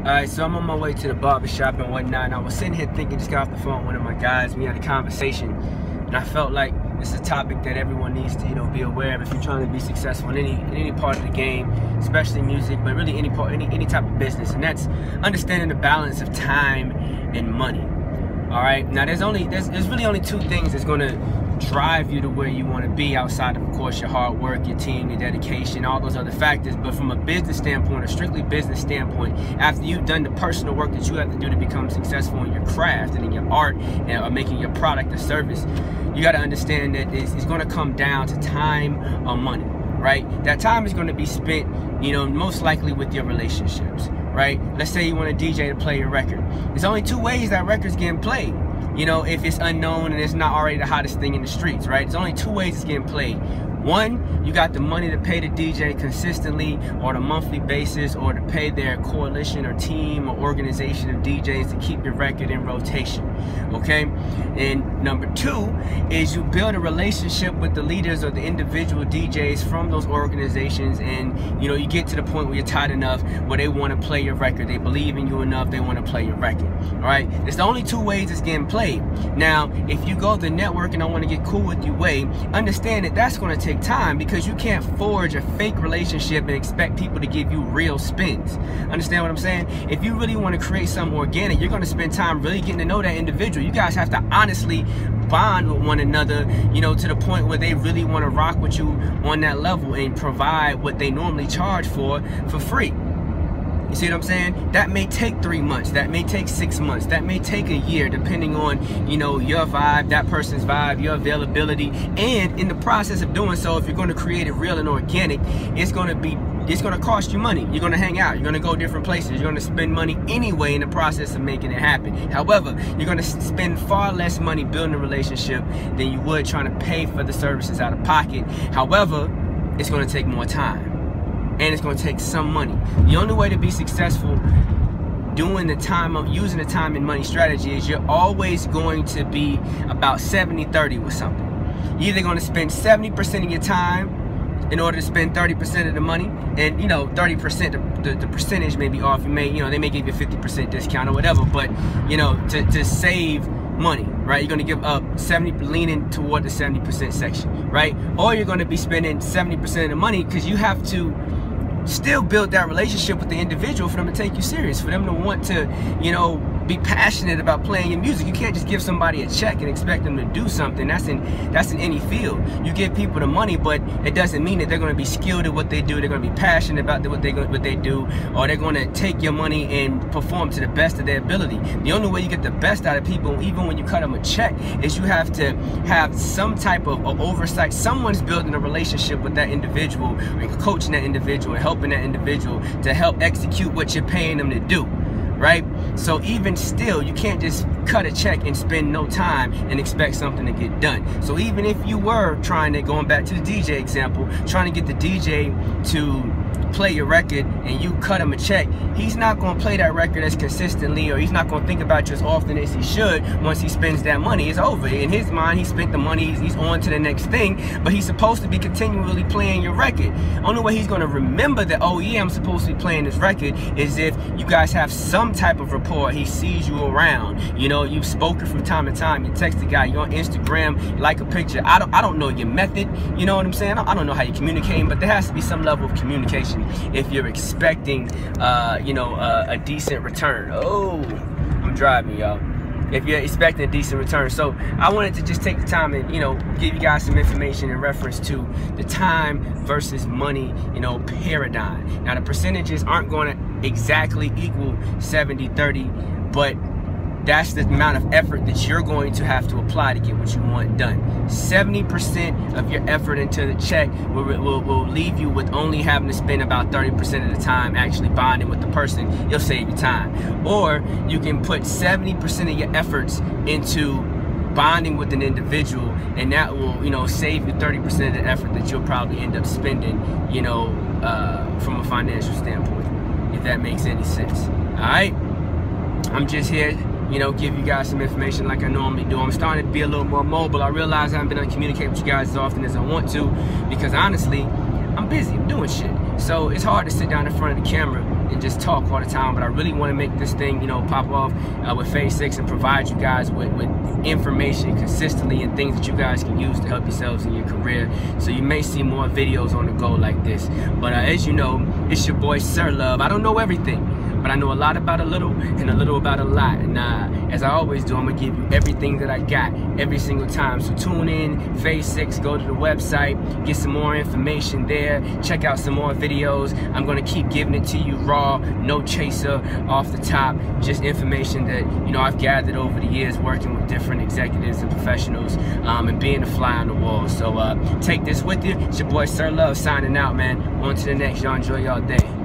Alright, so I'm on my way to the barbershop and whatnot, and I was sitting here thinking, just got off the phone with one of my guys, we had a conversation, and I felt like it's a topic that everyone needs to, you know, be aware of if you're trying to be successful in any in any part of the game, especially music, but really any part, any any type of business, and that's understanding the balance of time and money. All right, now there's only there's, there's really only two things that's gonna drive you to where you want to be outside of, of course, your hard work, your team, your dedication, all those other factors. But from a business standpoint, a strictly business standpoint, after you've done the personal work that you have to do to become successful in your craft and in your art and or making your product a service, you got to understand that it's, it's going to come down to time or money right? That time is going to be spent, you know, most likely with your relationships, right? Let's say you want a DJ to play your record. There's only two ways that record's getting played you know, if it's unknown and it's not already the hottest thing in the streets, right? There's only two ways it's getting played. One, you got the money to pay the DJ consistently on a monthly basis or to pay their coalition or team or organization of DJs to keep your record in rotation, okay? And number two is you build a relationship with the leaders or the individual DJs from those organizations and, you know, you get to the point where you're tight enough where they want to play your record. They believe in you enough, they want to play your record, all right? It's the only two ways it's getting played. Now, if you go the network and I want to get cool with you way, understand that that's going to take take time because you can't forge a fake relationship and expect people to give you real spins. Understand what I'm saying? If you really want to create something organic, you're going to spend time really getting to know that individual. You guys have to honestly bond with one another, you know, to the point where they really want to rock with you on that level and provide what they normally charge for for free. You see what I'm saying? That may take three months. That may take six months. That may take a year, depending on, you know, your vibe, that person's vibe, your availability. And in the process of doing so, if you're going to create it real and organic, it's going to be it's going to cost you money. You're going to hang out. You're going to go different places. You're going to spend money anyway in the process of making it happen. However, you're going to spend far less money building a relationship than you would trying to pay for the services out of pocket. However, it's going to take more time and it's going to take some money. The only way to be successful doing the time of using the time and money strategy is you're always going to be about 70-30 with something. You're either going to spend 70% of your time in order to spend 30% of the money and you know 30% the, the, the, percentage may be off you may you know they may give you a 50% discount or whatever but you know to, to save money right you're going to give up 70 leaning toward the 70% section right or you're going to be spending 70% of the money because you have to still build that relationship with the individual for them to take you serious, for them to want to, you know, be passionate about playing your music. You can't just give somebody a check and expect them to do something. That's in that's in any field. You give people the money, but it doesn't mean that they're going to be skilled at what they do. They're going to be passionate about what they what they do, or they're going to take your money and perform to the best of their ability. The only way you get the best out of people, even when you cut them a check, is you have to have some type of, of oversight. Someone's building a relationship with that individual, and coaching that individual, and helping that individual to help execute what you're paying them to do right? So even still, you can't just cut a check and spend no time and expect something to get done. So even if you were trying to, going back to the DJ example, trying to get the DJ to play your record and you cut him a check, he's not going to play that record as consistently or he's not going to think about you as often as he should once he spends that money. It's over. In his mind, he spent the money, he's, on to the next thing, but he's supposed to be continually playing your record. Only way he's going to remember that, oh yeah, I'm supposed to be playing this record is if you guys have some type of rapport. He sees you around. You know, you've spoken from time to time. You text the guy, you're on Instagram, you like a picture. I don't, I don't know your method. You know what I'm saying? I don't know how you communicate, but there has to be some level of communication if you're expecting, uh, you know, uh, a decent return. Oh, I'm driving, y'all if you're expecting a decent return. So I wanted to just take the time and, you know, give you guys some information in reference to the time versus money, you know, paradigm. Now the percentages aren't going to exactly equal 70, 30, but that's the amount of effort that you're going to have to apply to get what you want done. 70% of your effort into the check will, will, will leave you with only having to spend about 30% of the time actually bonding with the person. You'll save you time. Or you can put 70% of your efforts into bonding with an individual and that will you know save you 30% of the effort that you'll probably end up spending you know uh, from a financial standpoint if that makes any sense all right I'm just here you know, give you guys some information like I normally do. I'm starting to be a little more mobile. I realize I haven't been able to communicate with you guys as often as I want to because honestly, I'm busy. I'm doing shit. So it's hard to sit down in front of the camera and just talk all the time, but I really want to make this thing, you know, pop off uh, with Phase 6 and provide you guys with, with information consistently and things that you guys can use to help yourselves in your career. So you may see more videos on the go like this. But uh, as you know, it's your boy Sirr Love. I don't know everything but I know a lot about a little and a little about a lot. And uh, as I always do, I'm gonna give you everything that I got every single time. So tune in, Phase 6, go to the website, get some more information there, check out some more videos. I'm gonna keep giving it to you raw, no chaser, off the top, just information that, you know, I've gathered over the years working with different executives and professionals um, and being a fly on the wall. So uh, take this with you. It's your boy Sirr Love signing out, man. On to the next. Y'all enjoy y'all day.